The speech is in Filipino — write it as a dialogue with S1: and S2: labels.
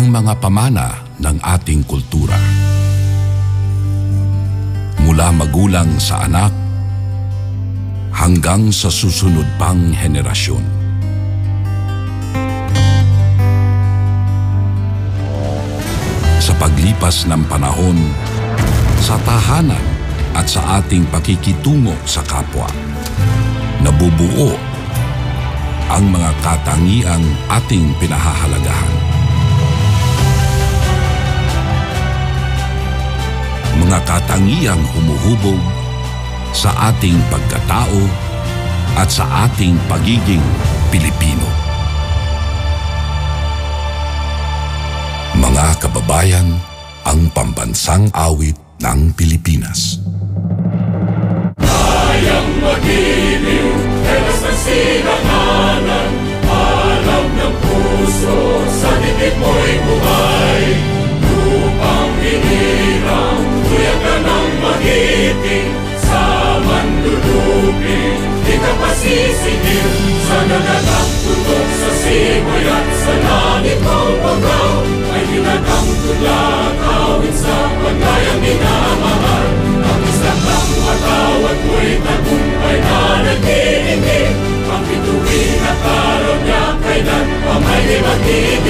S1: ang mga pamana ng ating kultura. Mula magulang sa anak hanggang sa susunod pang henerasyon. Sa paglipas ng panahon, sa tahanan at sa ating pakikitungo sa kapwa, nabubuo ang mga katangiang ating pinahahalagahan. Mga katangiang humuhubog sa ating pagkatao at sa ating pagiging Pilipino. Mga kababayan, ang pambansang awit ng Pilipinas.
S2: sisigil sa nananagtutok sa simoy at sa langit mong pagkaw ay hinatang tudla kawin sa paglayang minamahal ang isang lang mataw at mo'y tagumpay na nagtiinig ang pituwin at araw niya kailan pa may di matibig